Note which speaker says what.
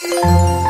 Speaker 1: Música